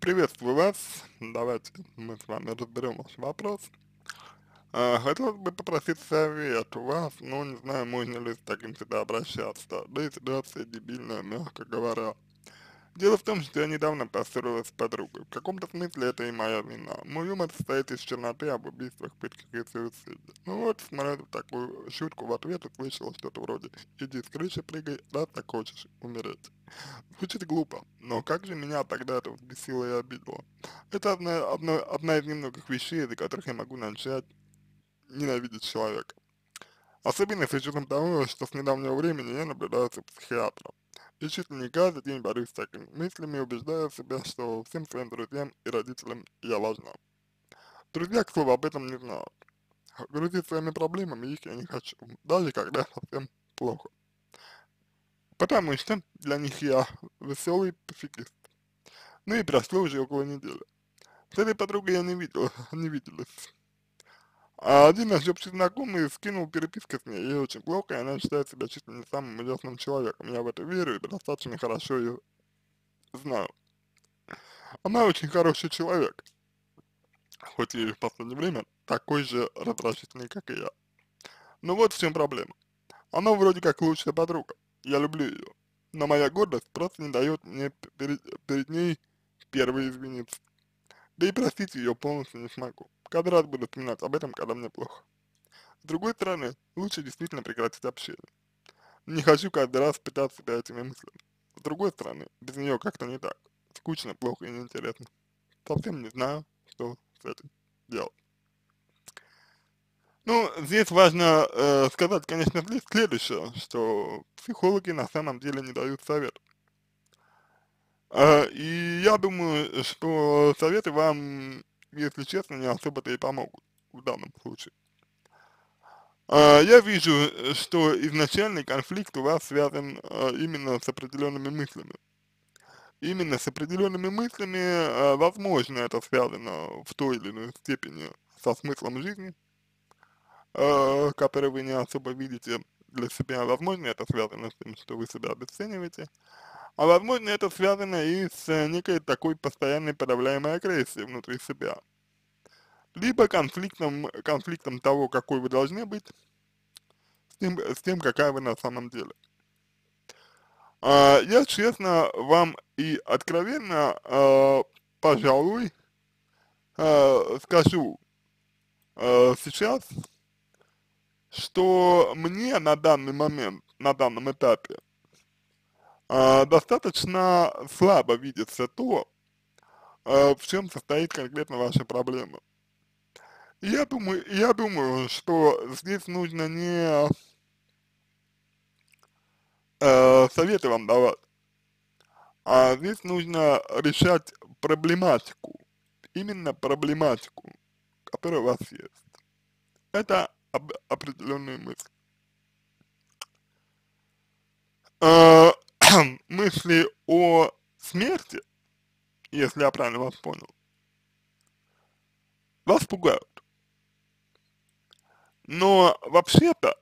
Приветствую вас. Давайте мы с вами разберем ваш вопрос. А, хотелось бы попросить совет у вас, ну, не знаю, можно ли с таким всегда обращаться. Да и ситуация дебильная, мягко говоря. Дело в том, что я недавно поссорилась с подругой. В каком-то смысле это и моя вина. Мой юмор состоит из черноты об убийствах, пытках и суициде. Ну вот, смотря такую шутку в ответ, услышала что-то вроде «иди с крыши прыгай, раз так хочешь умереть». Звучит глупо, но как же меня тогда это взбесило и обидело. Это одна, одна, одна из немногих вещей, из-за которых я могу начать ненавидеть человека. Особенно с учетом того, что с недавнего времени я наблюдаю за психиатром. И чуть не каждый день борюсь с такими мыслями, убеждая себя, что всем своим друзьям и родителям я важна. Друзья, к слову, об этом не знают. Грузить своими проблемами их я не хочу, даже когда совсем плохо. Потому что для них я веселый пофигист. Ну и прошло уже около недели. С этой подругой я не видел, не виделась. А один наш общий знакомый скинул переписку с ней, ей очень плохо, и она считает себя чуть ли не самым ужасным человеком. Я в это верю и достаточно хорошо ее знаю. Она очень хороший человек, хоть и в последнее время такой же раздражительный, как и я. Но вот в чем проблема. Она вроде как лучшая подруга, я люблю ее, но моя гордость просто не дает мне перед, перед ней первой извиниться. Да и простить ее полностью не смогу. Каждый раз буду вспоминать об этом, когда мне плохо. С другой стороны, лучше действительно прекратить общение. Не хочу каждый раз питать себя этими мыслями. С другой стороны, без нее как-то не так. Скучно, плохо и неинтересно. Совсем не знаю, что с этим делать. Ну, здесь важно э, сказать, конечно, следующее, что психологи на самом деле не дают совет. И я думаю, что советы вам если честно, не особо-то и помогут в данном случае. А, я вижу, что изначальный конфликт у вас связан а, именно с определенными мыслями. Именно с определенными мыслями, а, возможно, это связано в той или иной степени со смыслом жизни, который вы не особо видите для себя. Возможно, это связано с тем, что вы себя обесцениваете. А возможно, это связано и с некой такой постоянной подавляемой агрессией внутри себя. Либо конфликтом, конфликтом того, какой вы должны быть, с тем, с тем какая вы на самом деле. А, я честно вам и откровенно, а, пожалуй, а, скажу а, сейчас, что мне на данный момент, на данном этапе, э, достаточно слабо видится то, э, в чем состоит конкретно ваша проблема. Я думаю, я думаю, что здесь нужно не э, советы вам давать, а здесь нужно решать проблематику, именно проблематику, которая у вас есть. Это об, определенные мысли. Э, мысли о смерти, если я правильно вас понял, вас пугают. Но вообще-то,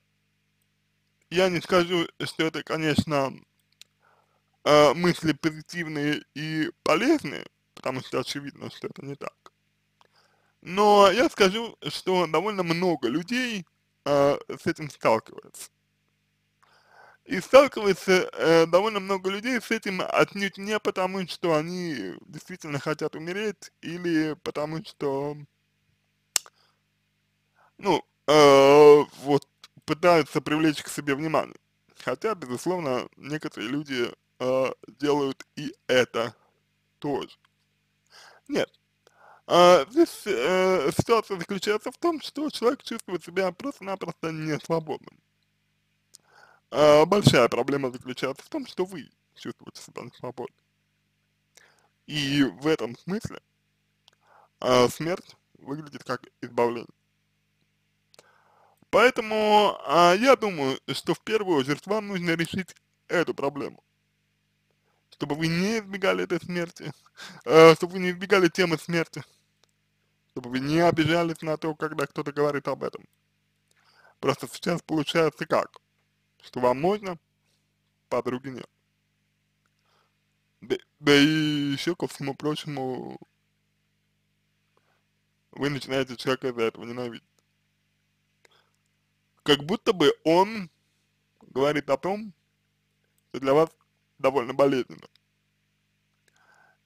я не скажу, что это, конечно, э, мысли позитивные и полезные, потому что очевидно, что это не так. Но я скажу, что довольно много людей э, с этим сталкиваются. И сталкивается э, довольно много людей с этим отнюдь не потому, что они действительно хотят умереть, или потому что, ну, э, вот, пытаются привлечь к себе внимание. Хотя, безусловно, некоторые люди э, делают и это тоже. Нет. А, здесь э, ситуация заключается в том, что человек чувствует себя просто-напросто не свободным. А, большая проблема заключается в том, что вы чувствуете себя свободно. И в этом смысле а, смерть выглядит как избавление. Поэтому а, я думаю, что в первую очередь вам нужно решить эту проблему. Чтобы вы не избегали этой смерти, а, чтобы вы не избегали темы смерти, чтобы вы не обижались на то, когда кто-то говорит об этом. Просто сейчас получается как? Что вам можно, подруги нет. Да и еще ко всему прочему, вы начинаете человека из-за этого ненавидеть. Как будто бы он говорит о том, что для вас довольно болезненно.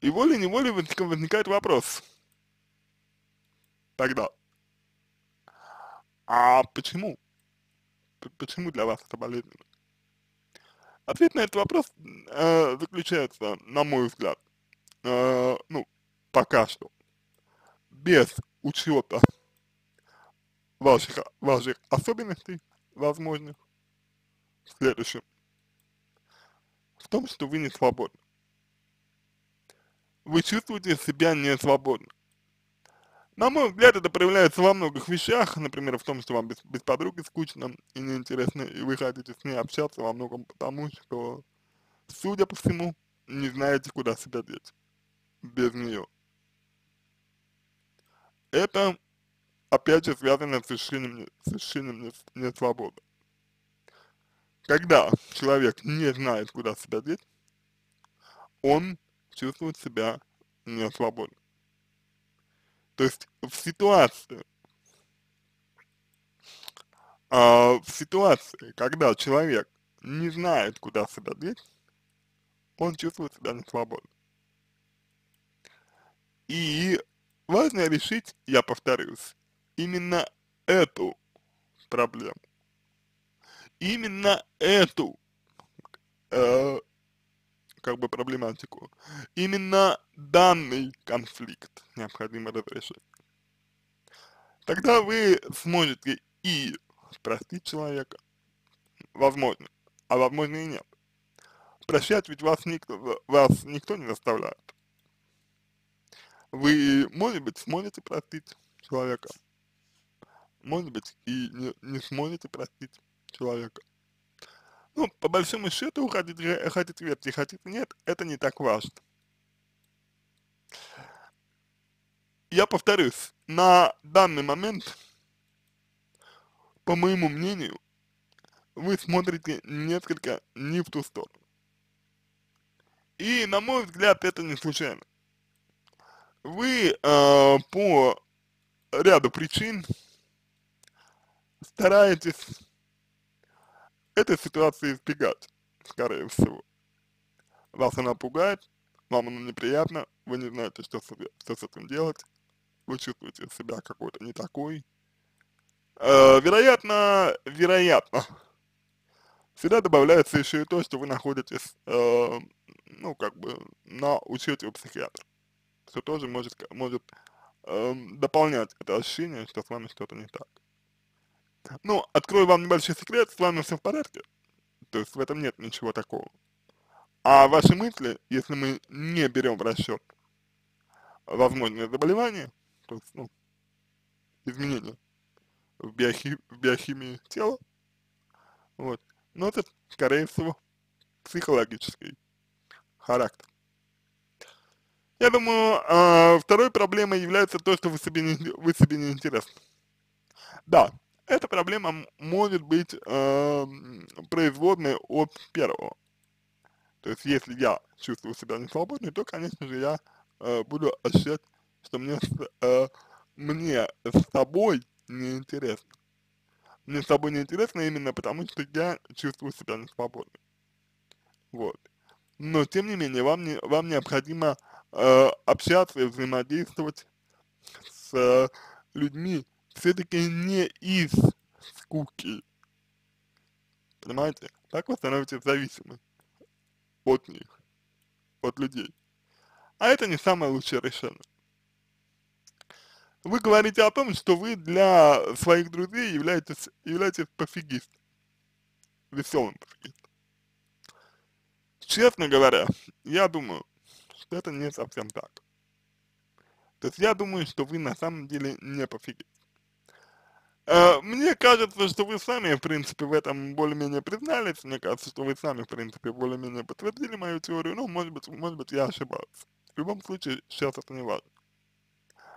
И волей-неволей возникает вопрос тогда, а почему? Почему для вас это болезненно? Ответ на этот вопрос э, заключается, на мой взгляд, э, ну, пока что, без учета ваших, ваших особенностей возможных в следующем, в том, что вы не свободны. Вы чувствуете себя не свободно. На мой взгляд, это проявляется во многих вещах, например, в том, что вам без, без подруги скучно и неинтересно, и вы хотите с ней общаться во многом потому, что, судя по всему, не знаете, куда себя деть без нее. Это, опять же, связано с ощущением, с ощущением несвободы. Когда человек не знает, куда себя деть, он чувствует себя несвободным. То есть в ситуации, а, в ситуации, когда человек не знает, куда себя деть, он чувствует себя несвободно. И важно решить, я повторюсь, именно эту проблему. Именно эту э, как бы проблематику. Именно данный конфликт необходимо разрешить. Тогда вы сможете и простить человека, возможно, а возможно и нет. Прощать ведь вас никто, вас никто не заставляет. Вы, может быть, сможете простить человека, может быть, и не, не сможете простить человека. Ну, по большому счету, хотите, хотите верьте, хотите нет, это не так важно. Я повторюсь, на данный момент, по моему мнению, вы смотрите несколько не в ту сторону. И, на мой взгляд, это не случайно. Вы э, по ряду причин стараетесь этой ситуации избегать, скорее всего. Вас она пугает, вам она неприятна, вы не знаете, что, что с этим делать, вы чувствуете себя какой-то не такой. Э, вероятно, вероятно, всегда добавляется еще и то, что вы находитесь, э, ну, как бы, на учете у психиатра. Что тоже может, может э, дополнять это ощущение, что с вами что-то не так. Ну, открою вам небольшой секрет, с вами все в порядке. То есть в этом нет ничего такого. А ваши мысли, если мы не берем в расчет возможное заболевание, то есть, ну, изменения в, биохи в биохимии тела, вот, носят, скорее всего, психологический характер. Я думаю, э, второй проблемой является то, что вы себе не, вы себе не интересны. Да, эта проблема может быть э, производной от первого. То есть, если я чувствую себя несвободной, то, конечно же, я э, буду ощущать, что мне, э, мне с собой неинтересно. Мне с собой неинтересно именно потому, что я чувствую себя несвободной. Вот. Но, тем не менее, вам, не, вам необходимо э, общаться и взаимодействовать с э, людьми, все-таки не из скуки. Понимаете? Так вы становитесь зависимы от них, от людей. А это не самое лучшее решение. Вы говорите о том, что вы для своих друзей являетесь, являетесь пофигистом, веселым пофигистом. Честно говоря, я думаю, что это не совсем так. То есть я думаю, что вы на самом деле не пофигист. Э, мне кажется, что вы сами, в принципе, в этом более-менее признались. Мне кажется, что вы сами, в принципе, более-менее подтвердили мою теорию. Ну, может быть, может быть, я ошибаюсь. В любом случае, сейчас это не важно.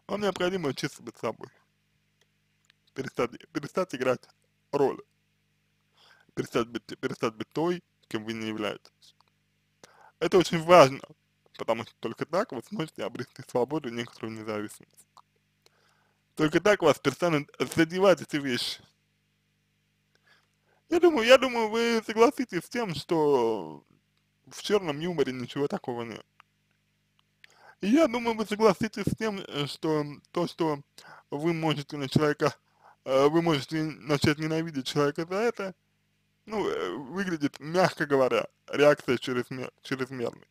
Вам необходимо учиться быть собой. Перестать, перестать играть роли. Перестать быть, перестать быть той, кем вы не являетесь. Это очень важно потому что только так вы сможете обрести свободу и некоторую независимость. Только так вас перестанут задевать эти вещи. Я думаю, я думаю, вы согласитесь с тем, что в черном юморе ничего такого нет. И я думаю, вы согласитесь с тем, э, что то, что вы можете на человека, э, вы можете начать ненавидеть человека за это, ну, э, выглядит, мягко говоря, реакция чрезмер, чрезмерной.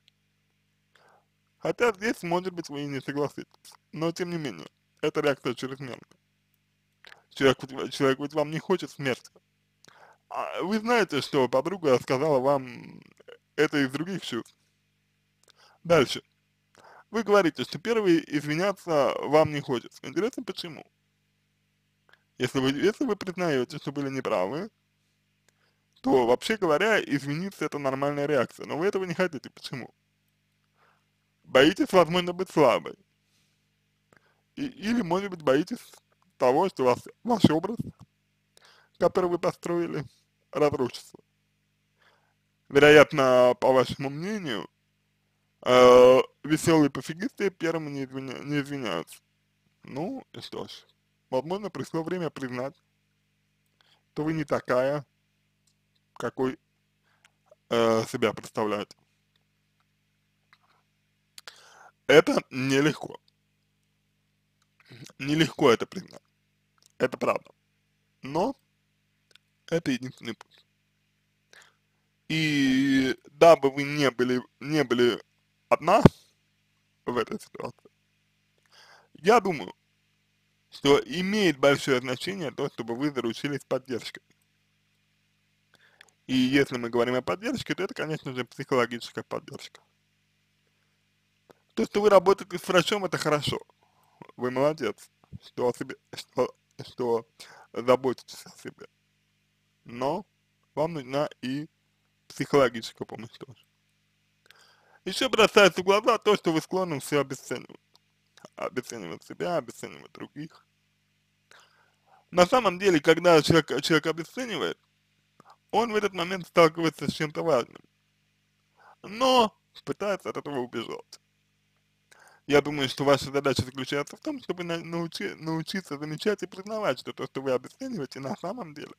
Хотя здесь, может быть, вы и не согласитесь, но тем не менее, это реакция чрезмерная. Человек, человек ведь вам не хочет смерти. А вы знаете, что подруга сказала вам это из других чувств. Дальше. Вы говорите, что первый извиняться вам не хочется. Интересно, почему? Если вы, если вы признаете, что были неправы, то, вообще говоря, извиниться это нормальная реакция. Но вы этого не хотите. Почему? Боитесь, возможно, быть слабой. И, или, может быть, боитесь того, что вас, ваш образ, который вы построили, разрушится. Вероятно, по вашему мнению, э, веселые пофигисты первыми не, извиня, не извиняются. Ну, и что ж, возможно, пришло время признать, что вы не такая, какой э, себя представляете. Это нелегко. Нелегко это признать. Это правда. Но это единственный путь. И дабы вы не были, не были одна в этой ситуации, я думаю, что имеет большое значение то, чтобы вы заручились поддержкой. И если мы говорим о поддержке, то это, конечно же, психологическая поддержка. То, что вы работаете с врачом, это хорошо. Вы молодец, что, о себе, что, что заботитесь о себе. Но вам нужна и психологическая помощь тоже. Еще бросается в глаза то, что вы склонны все обесценивать. Обесценивать себя, обесценивать других. На самом деле, когда человек, человек обесценивает, он в этот момент сталкивается с чем-то важным. Но пытается от этого убежать. Я думаю, что ваша задача заключается в том, чтобы научи, научиться замечать и признавать, что то, что вы обесцениваете, на самом деле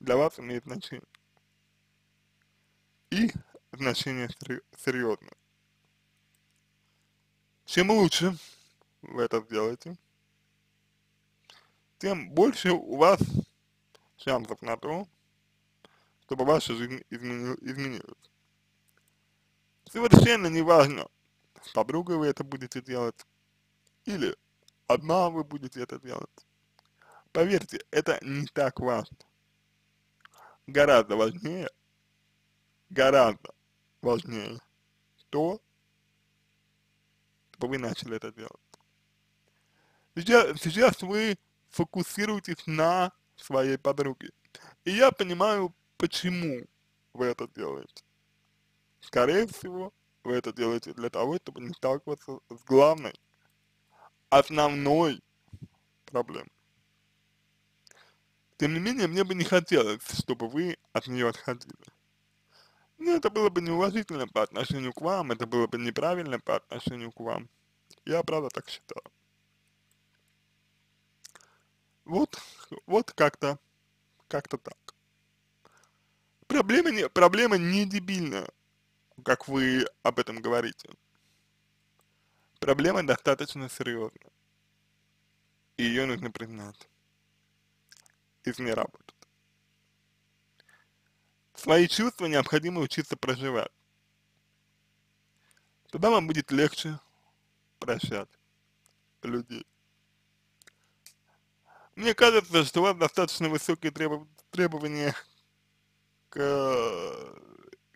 для вас имеет значение. И значение серьезное. Чем лучше вы это сделаете, тем больше у вас шансов на то, чтобы ваша жизнь изменил, изменилась. Совершенно неважно, с подругой вы это будете делать, или одна вы будете это делать. Поверьте, это не так важно. Гораздо важнее, гораздо важнее то, чтобы вы начали это делать. Сейчас, сейчас вы фокусируетесь на своей подруге. И я понимаю, почему вы это делаете. Скорее всего, вы это делаете для того, чтобы не сталкиваться с главной, основной проблемой. Тем не менее, мне бы не хотелось, чтобы вы от нее отходили. Ну, это было бы неуважительно по отношению к вам, это было бы неправильно по отношению к вам. Я правда так считаю. Вот, вот как-то, как-то так. Проблема не, проблема не дебильная как вы об этом говорите. Проблема достаточно серьезная. И ее нужно признать. Из не работает. Свои чувства необходимо учиться проживать. Тогда вам будет легче прощать людей. Мне кажется, что у вас достаточно высокие требования к,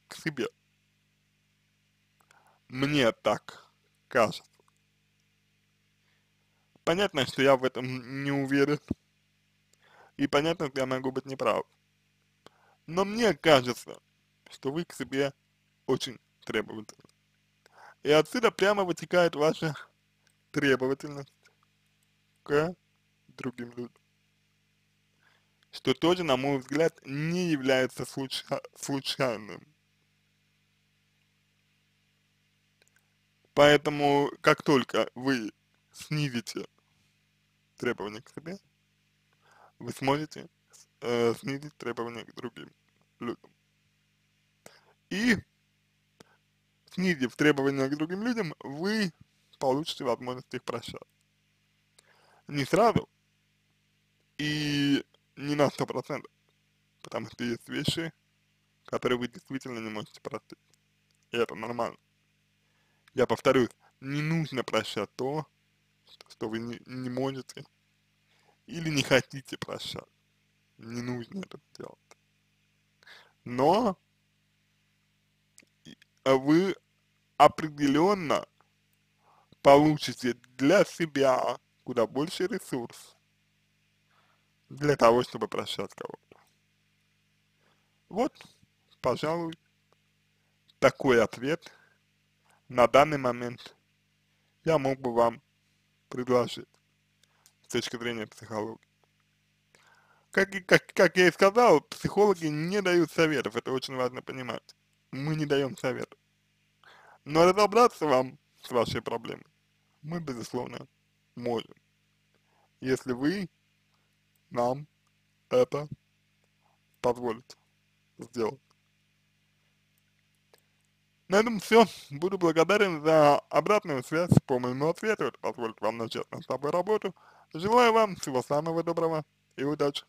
к себе. Мне так кажется. Понятно, что я в этом не уверен. И понятно, что я могу быть неправ. Но мне кажется, что вы к себе очень требовательны. И отсюда прямо вытекает ваша требовательность к другим людям. Что тоже, на мой взгляд, не является случа случайным. Поэтому, как только вы снизите требования к себе, вы сможете э, снизить требования к другим людям. И снизив требования к другим людям, вы получите возможность их прощать. Не сразу и не на сто процентов, потому что есть вещи, которые вы действительно не можете простить. И это нормально. Я повторюсь, не нужно прощать то, что вы не, не можете или не хотите прощать. Не нужно это делать. Но вы определенно получите для себя куда больше ресурс для того, чтобы прощать кого-то. Вот, пожалуй, такой ответ на данный момент я мог бы вам предложить с точки зрения психологии. Как, как, как я и сказал, психологи не дают советов, это очень важно понимать. Мы не даем советов. Но разобраться вам с вашей проблемой мы, безусловно, можем. Если вы нам это позволите сделать. На этом все. Буду благодарен за обратную связь по моему ответу. Это позволит вам начать над собой работу. Желаю вам всего самого доброго и удачи.